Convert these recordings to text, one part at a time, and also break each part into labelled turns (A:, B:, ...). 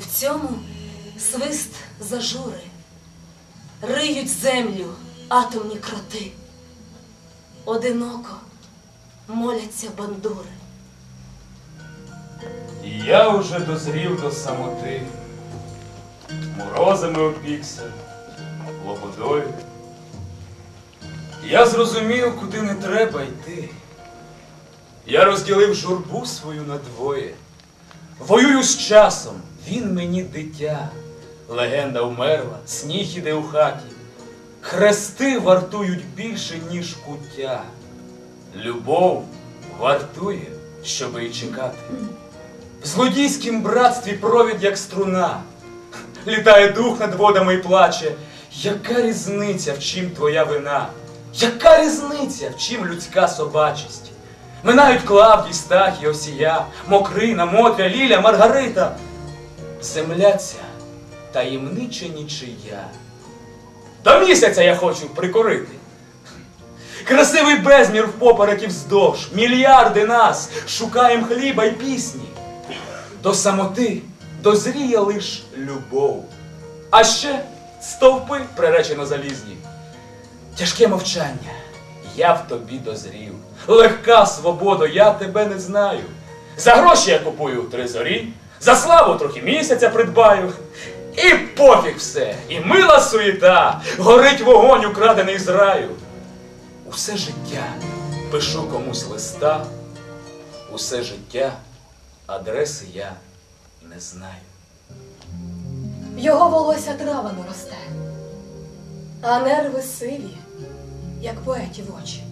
A: В цьому свист зажури, риють землю атомні кроти, одиноко моляться бандури.
B: І я уже дозрів до самоти, морозами опікся, лободою. Я зрозумів, куди не треба йти. Я розділив журбу свою на двоє. Воюю з часом, він мені дитя. Легенда вмерла, сніг іде у хаті. Хрести вартують більше, ніж куття. Любов вартує, щоби й чекати. В злодійськім братстві провід, як струна. Літає дух над водами і плаче. Яка різниця, в чим твоя вина? Яка різниця, в чим людська собачість? Минають Клавдій, Стахі, Осія, Мокрина, Мотря, Ліля, Маргарита. Земля ця таємнича нічия. До місяця я хочу прикорити. Красивий безмір впоперек і вздовж, мільярди нас, шукаєм хліба й пісні. До самоти дозріє лиш любов. А ще стовпи приречено залізні. Тяжке мовчання, я в тобі дозрів. Легка свобода, я тебе не знаю. За гроші я купую три зорі, за славу трохи місяця придбаю. І пофіг все, і мила суєта, горить вогонь, украдений з раю. Усе життя пишу комусь листа, усе життя адреси я не знаю.
A: Його волосся травами росте, а нерви сиві, як поетів очі.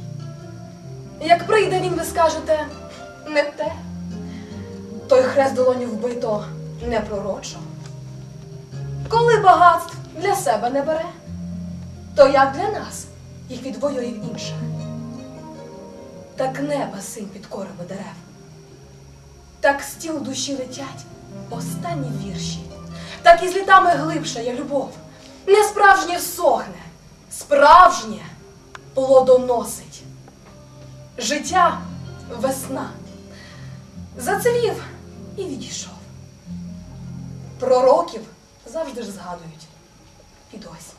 A: Як прийде він, ви скажете, не те, той хрест долоню вбито не пророчо. Коли багатств для себе не бере, то як для нас їх відвоює в інших. Так неба син під корами дерев, так стіл душі летять останні вірші, так і з літами глибша є любов. Не справжнє сохне, справжнє плодоносить. Життя весна. Зацвів і відійшов. Пророків завжди ж згадують під осінь.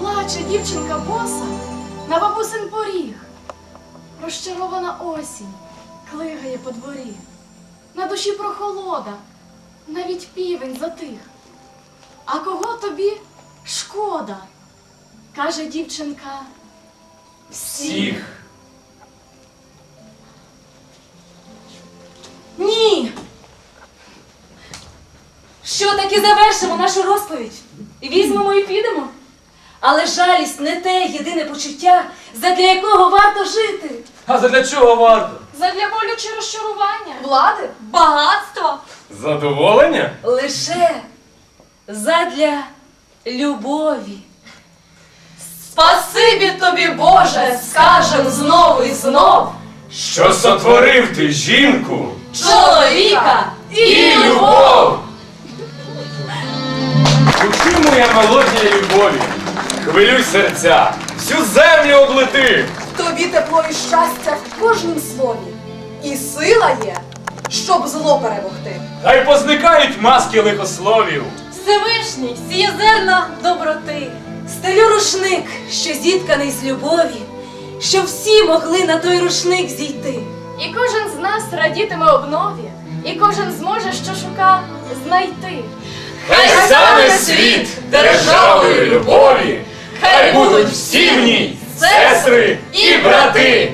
C: Плаче дівчинка боса на бабусин поріг. Розчарована осінь клигає по дворі. На душі прохолода, навіть півень затих. А кого тобі шкода? Каже дівчинка.
B: Всіх.
A: Ні. Що таки завершимо нашу розповідь? І візьмемо і підемо. Але жалість не те єдине почуття, задля якого варто жити.
B: А задля чого варто?
C: Задля болю чи розчарування.
A: Влади, багатство.
B: Задоволення?
A: Лише задля любові. Спасибі тобі, Боже, скажем знову і знов,
B: Що сотворив ти жінку?
A: чоловіка
B: І любов! Учи моя мелодія любові, хвилюй серця, всю землю облети.
A: Тобі тепло і щастя в кожнім слові. І сила є, щоб зло перемогти.
B: Хай позникають маски лихословів.
A: Всевишній сіє зерна доброти, стелю рушник, що зітканий з любові, щоб всі могли на той рушник зійти.
C: І кожен з нас радітиме обнові, і кожен зможе, що шука, знайти.
B: Хай стане світ державою любові, хай будуть всі в ній сестри і брати.